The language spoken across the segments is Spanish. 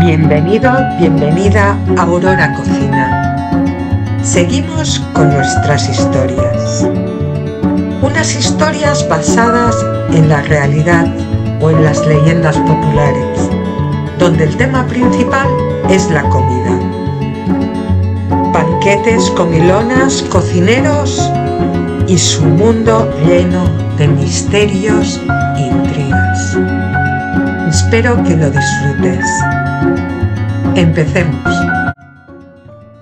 Bienvenido, bienvenida a Aurora Cocina. Seguimos con nuestras historias. Unas historias basadas en la realidad o en las leyendas populares, donde el tema principal es la comida. Banquetes, comilonas, cocineros y su mundo lleno de misterios intrigas. Espero que lo disfrutes. Empecemos.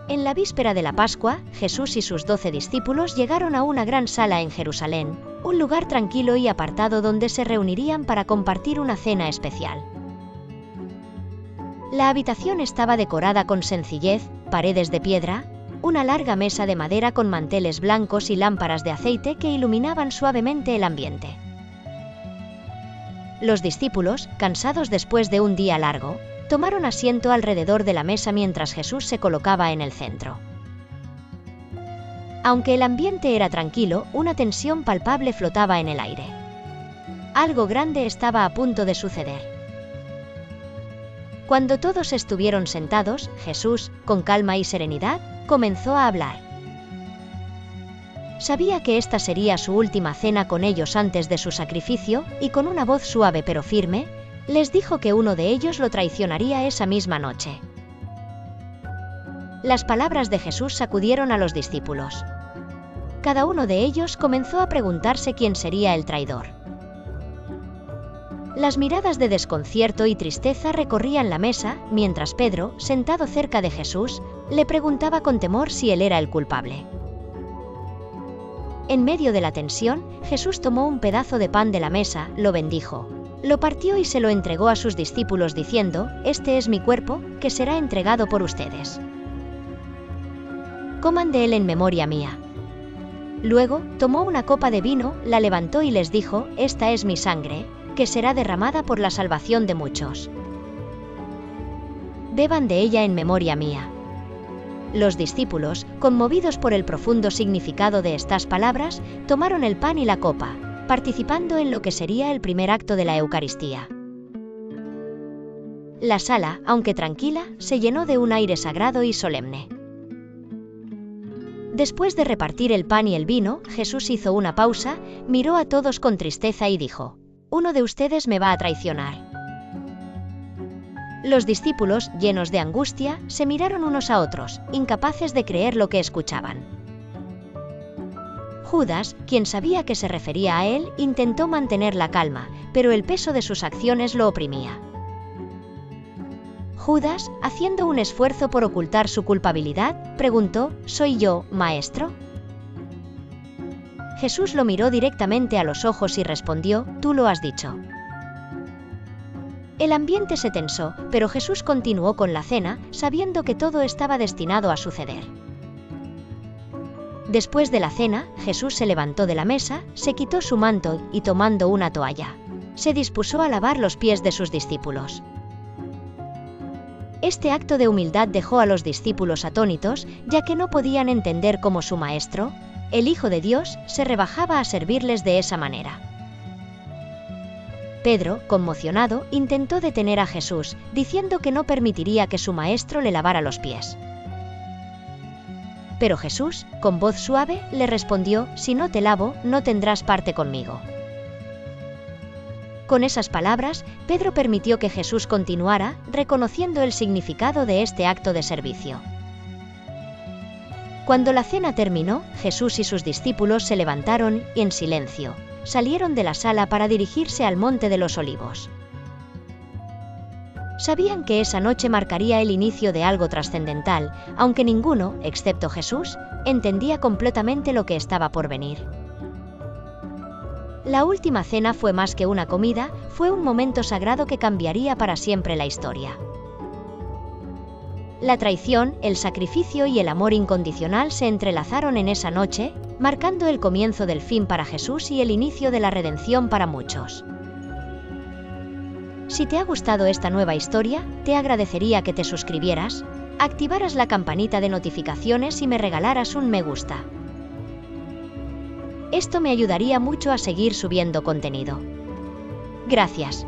En la víspera de la Pascua, Jesús y sus doce discípulos llegaron a una gran sala en Jerusalén, un lugar tranquilo y apartado donde se reunirían para compartir una cena especial. La habitación estaba decorada con sencillez, paredes de piedra, una larga mesa de madera con manteles blancos y lámparas de aceite que iluminaban suavemente el ambiente. Los discípulos, cansados después de un día largo, tomaron asiento alrededor de la mesa mientras Jesús se colocaba en el centro. Aunque el ambiente era tranquilo, una tensión palpable flotaba en el aire. Algo grande estaba a punto de suceder. Cuando todos estuvieron sentados, Jesús, con calma y serenidad, comenzó a hablar. Sabía que esta sería su última cena con ellos antes de su sacrificio, y con una voz suave pero firme, les dijo que uno de ellos lo traicionaría esa misma noche. Las palabras de Jesús sacudieron a los discípulos. Cada uno de ellos comenzó a preguntarse quién sería el traidor. Las miradas de desconcierto y tristeza recorrían la mesa, mientras Pedro, sentado cerca de Jesús, le preguntaba con temor si él era el culpable. En medio de la tensión, Jesús tomó un pedazo de pan de la mesa, lo bendijo, lo partió y se lo entregó a sus discípulos diciendo, Este es mi cuerpo, que será entregado por ustedes. Coman de él en memoria mía. Luego, tomó una copa de vino, la levantó y les dijo, Esta es mi sangre, que será derramada por la salvación de muchos. Beban de ella en memoria mía. Los discípulos, conmovidos por el profundo significado de estas palabras, tomaron el pan y la copa, participando en lo que sería el primer acto de la Eucaristía. La sala, aunque tranquila, se llenó de un aire sagrado y solemne. Después de repartir el pan y el vino, Jesús hizo una pausa, miró a todos con tristeza y dijo, uno de ustedes me va a traicionar. Los discípulos, llenos de angustia, se miraron unos a otros, incapaces de creer lo que escuchaban. Judas, quien sabía que se refería a él, intentó mantener la calma, pero el peso de sus acciones lo oprimía. Judas, haciendo un esfuerzo por ocultar su culpabilidad, preguntó, ¿Soy yo, maestro? Jesús lo miró directamente a los ojos y respondió, Tú lo has dicho. El ambiente se tensó, pero Jesús continuó con la cena, sabiendo que todo estaba destinado a suceder. Después de la cena, Jesús se levantó de la mesa, se quitó su manto y tomando una toalla, se dispuso a lavar los pies de sus discípulos. Este acto de humildad dejó a los discípulos atónitos, ya que no podían entender cómo su maestro, el Hijo de Dios se rebajaba a servirles de esa manera. Pedro, conmocionado, intentó detener a Jesús, diciendo que no permitiría que su maestro le lavara los pies. Pero Jesús, con voz suave, le respondió, Si no te lavo, no tendrás parte conmigo. Con esas palabras, Pedro permitió que Jesús continuara, reconociendo el significado de este acto de servicio. Cuando la cena terminó, Jesús y sus discípulos se levantaron y en silencio, salieron de la sala para dirigirse al Monte de los Olivos. Sabían que esa noche marcaría el inicio de algo trascendental, aunque ninguno, excepto Jesús, entendía completamente lo que estaba por venir. La última cena fue más que una comida, fue un momento sagrado que cambiaría para siempre la historia. La traición, el sacrificio y el amor incondicional se entrelazaron en esa noche, marcando el comienzo del fin para Jesús y el inicio de la redención para muchos. Si te ha gustado esta nueva historia, te agradecería que te suscribieras, activaras la campanita de notificaciones y me regalaras un me gusta. Esto me ayudaría mucho a seguir subiendo contenido. Gracias.